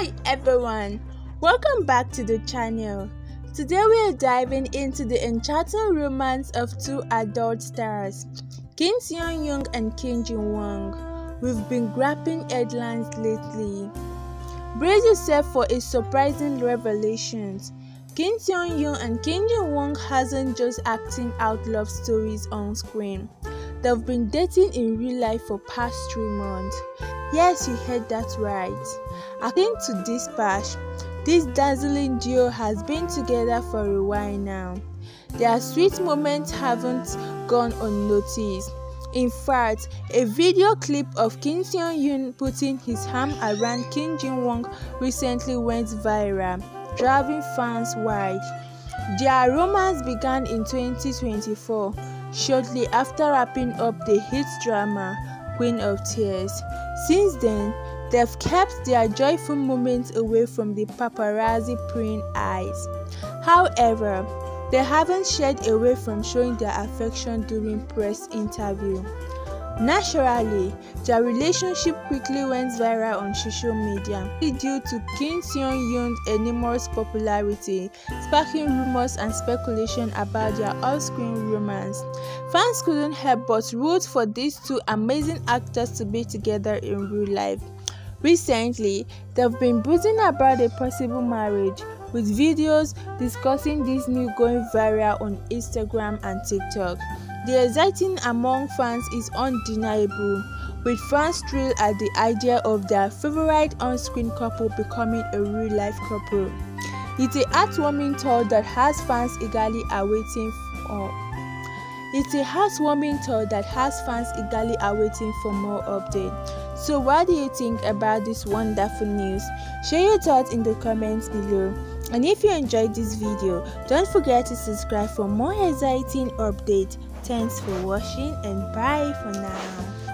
Hi everyone, welcome back to the channel. Today we are diving into the enchanting romance of two adult stars, Kim Soo Hyun and Kim Ji Won. We've been grabbing headlines lately. Brace yourself for a surprising revelation. Kim Soo Hyun and Kim Ji Won hasn't just acting out love stories on screen. They've been dating in real life for past three months. Yes, you heard that right. According to Dispatch, this dazzling duo has been together for a while now. Their sweet moments haven't gone unnoticed. In fact, a video clip of Kim Soo Hyun putting his arm around Kim Ji Won recently went viral, driving fans wild. Their romance began in 2024 shortly after wrapping up the hit drama Queen of Tears. Since then, they've kept their joyful moments away from the paparazzi prying eyes. However, they haven't shied away from showing their affection during press interviews. Naturally, their relationship quickly went viral on social media due to Kim Soo Hyun's enormous popularity, sparking rumors and speculation about their off-screen romance. Fans couldn't help but root for these two amazing actors to be together in real life. Recently, they've been buzzing about a possible marriage, with videos discussing this news going viral on Instagram and TikTok. The excitement among fans is undeniable, with fans thrilled at the idea of their favorite on-screen couple becoming a real-life couple. It's a heartwarming thought that has fans eagerly awaiting for. Uh, it's a heartwarming thought that has fans eagerly awaiting for more updates. So what do you think about this wonderful news? Share your thoughts in the comments below. And if you enjoyed this video, don't forget to subscribe for more exciting updates. Thanks for watching and bye for now.